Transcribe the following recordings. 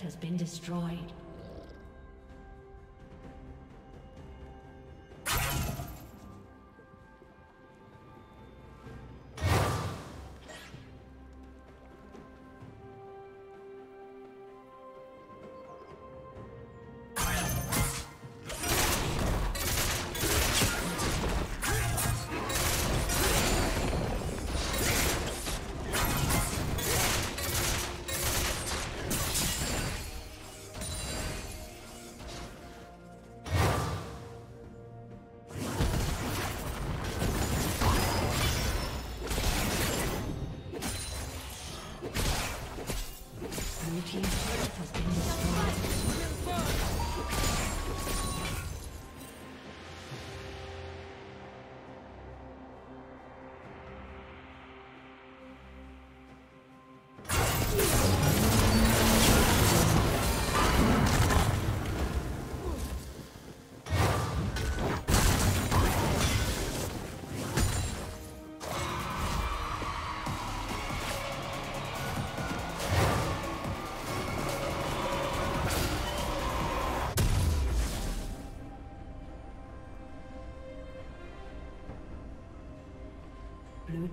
Has been destroyed.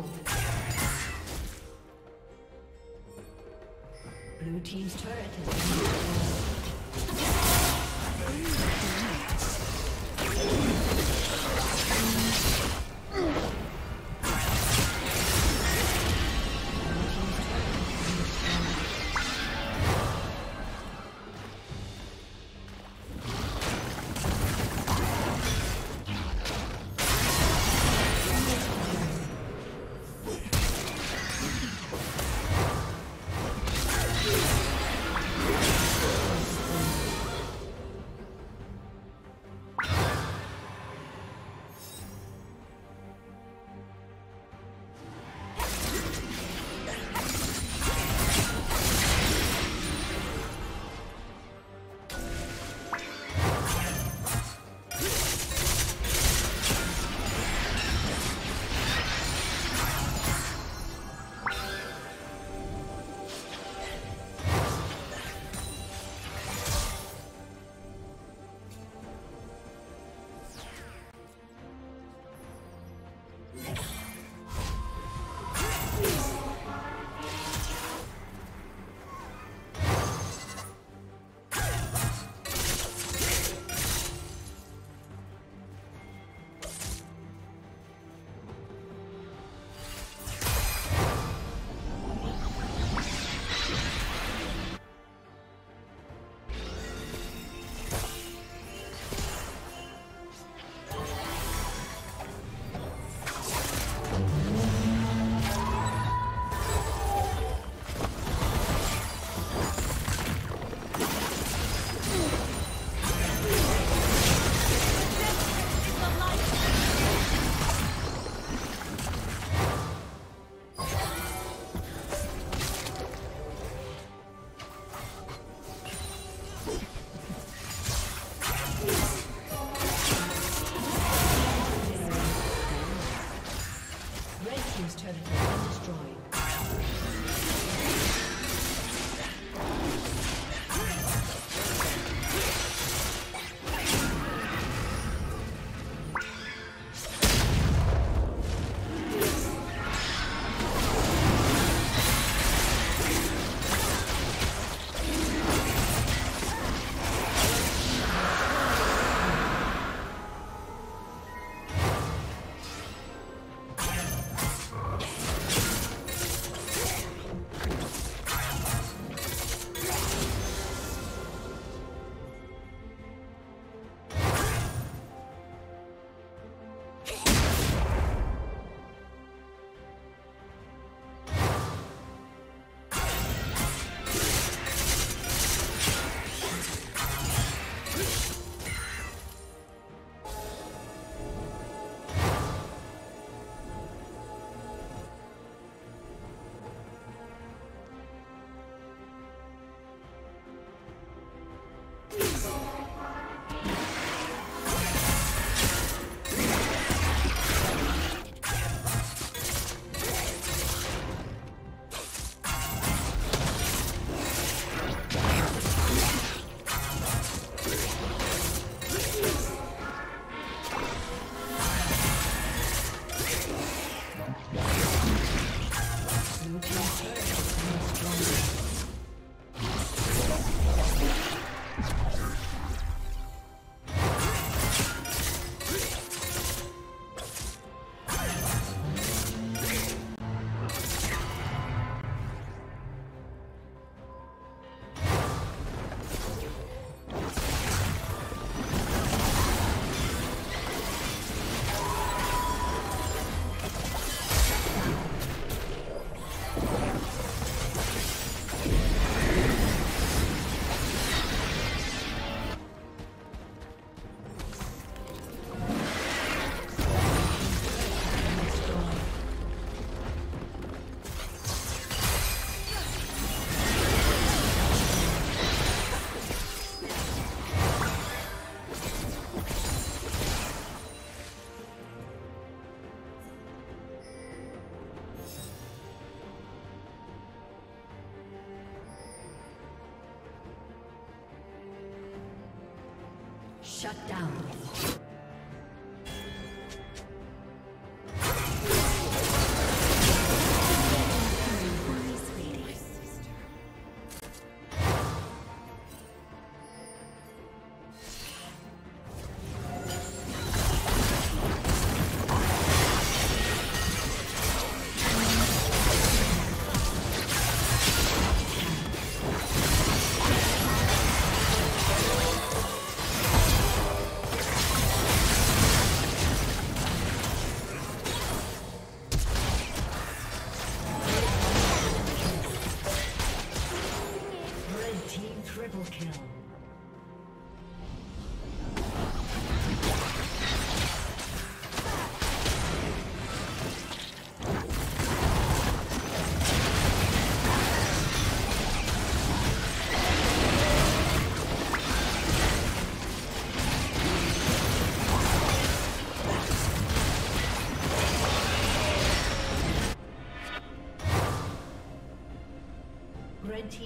Unstoppable. Blue Team's turret has been destroyed. Shut down.